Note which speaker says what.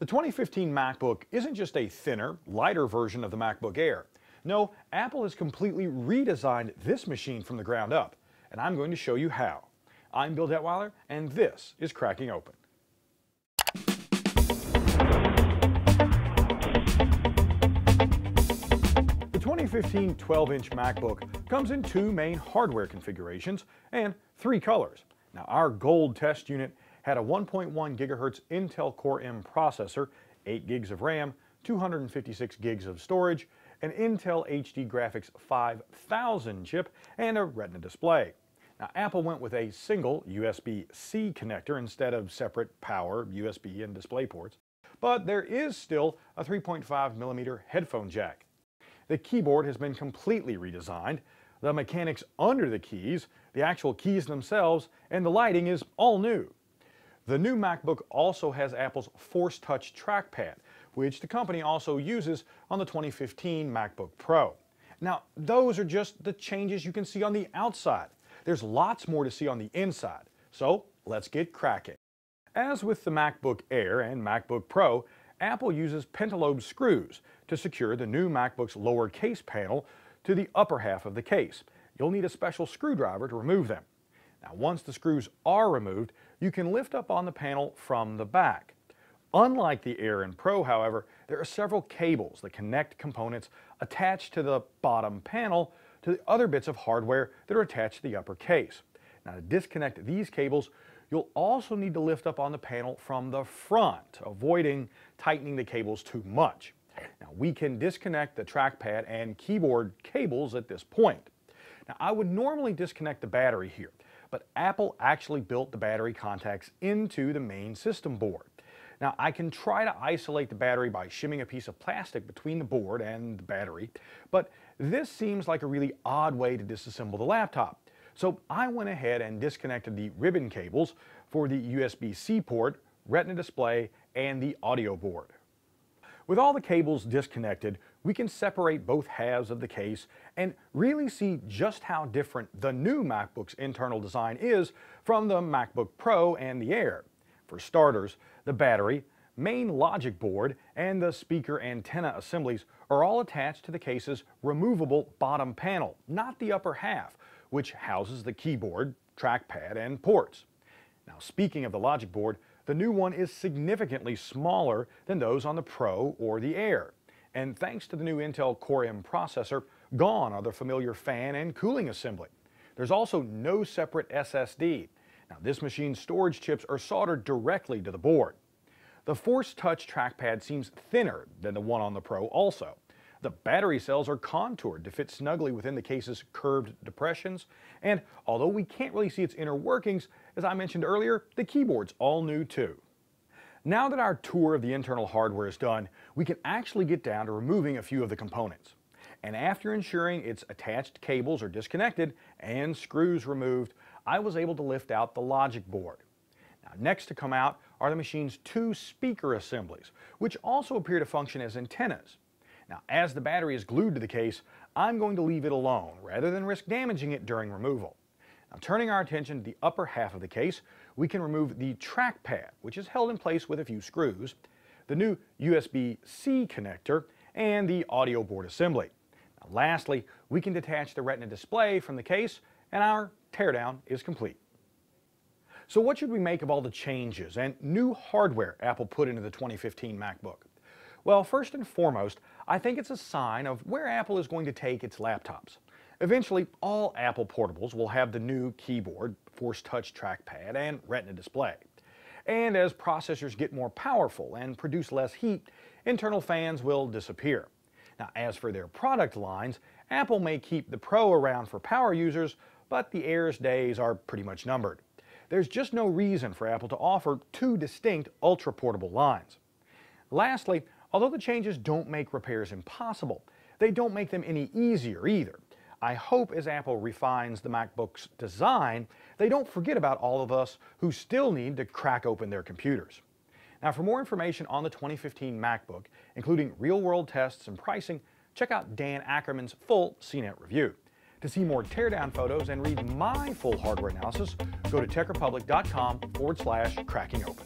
Speaker 1: The 2015 MacBook isn't just a thinner, lighter version of the MacBook Air. No, Apple has completely redesigned this machine from the ground up, and I'm going to show you how. I'm Bill Detwiler, and this is Cracking Open. The 2015 12-inch MacBook comes in two main hardware configurations and three colors. Now our gold test unit had a 1.1 gigahertz Intel Core M processor, 8 gigs of RAM, 256 gigs of storage, an Intel HD Graphics 5000 chip, and a Retina display. Now, Apple went with a single USB-C connector instead of separate power, USB, and display ports, but there is still a 3.5 millimeter headphone jack. The keyboard has been completely redesigned. The mechanics under the keys, the actual keys themselves, and the lighting is all new. The new MacBook also has Apple's Force Touch trackpad, which the company also uses on the 2015 MacBook Pro. Now, those are just the changes you can see on the outside. There's lots more to see on the inside, so let's get cracking. As with the MacBook Air and MacBook Pro, Apple uses pentalobe screws to secure the new MacBook's lower case panel to the upper half of the case. You'll need a special screwdriver to remove them. Now once the screws are removed, you can lift up on the panel from the back. Unlike the Air and Pro, however, there are several cables that connect components attached to the bottom panel to the other bits of hardware that are attached to the upper case. Now to disconnect these cables, you'll also need to lift up on the panel from the front, avoiding tightening the cables too much. Now we can disconnect the trackpad and keyboard cables at this point. Now I would normally disconnect the battery here, but Apple actually built the battery contacts into the main system board. Now I can try to isolate the battery by shimming a piece of plastic between the board and the battery, but this seems like a really odd way to disassemble the laptop. So I went ahead and disconnected the ribbon cables for the USB-C port, Retina display, and the audio board. With all the cables disconnected, we can separate both halves of the case and really see just how different the new MacBook's internal design is from the MacBook Pro and the Air. For starters, the battery, main logic board, and the speaker antenna assemblies are all attached to the case's removable bottom panel, not the upper half, which houses the keyboard, trackpad, and ports. Now speaking of the logic board, the new one is significantly smaller than those on the Pro or the Air. And thanks to the new Intel Core M processor, gone are the familiar fan and cooling assembly. There's also no separate SSD. Now this machine's storage chips are soldered directly to the board. The Force Touch trackpad seems thinner than the one on the Pro also. The battery cells are contoured to fit snugly within the case's curved depressions, and although we can't really see its inner workings, as I mentioned earlier, the keyboard's all new too. Now that our tour of the internal hardware is done, we can actually get down to removing a few of the components. And after ensuring its attached cables are disconnected and screws removed, I was able to lift out the logic board. Now next to come out are the machine's two speaker assemblies, which also appear to function as antennas. Now, as the battery is glued to the case, I'm going to leave it alone rather than risk damaging it during removal. Now, turning our attention to the upper half of the case, we can remove the trackpad, which is held in place with a few screws, the new USB-C connector, and the audio board assembly. Now, lastly, we can detach the Retina display from the case, and our teardown is complete. So what should we make of all the changes and new hardware Apple put into the 2015 MacBook? Well, first and foremost, I think it's a sign of where Apple is going to take its laptops. Eventually, all Apple portables will have the new keyboard, Force Touch trackpad, and Retina display. And as processors get more powerful and produce less heat, internal fans will disappear. Now, as for their product lines, Apple may keep the Pro around for power users, but the Air's days are pretty much numbered. There's just no reason for Apple to offer two distinct ultra-portable lines. Lastly, Although the changes don't make repairs impossible, they don't make them any easier either. I hope as Apple refines the MacBook's design, they don't forget about all of us who still need to crack open their computers. Now for more information on the 2015 MacBook, including real-world tests and pricing, check out Dan Ackerman's full CNET review. To see more teardown photos and read my full hardware analysis, go to techrepublic.com forward slash cracking open.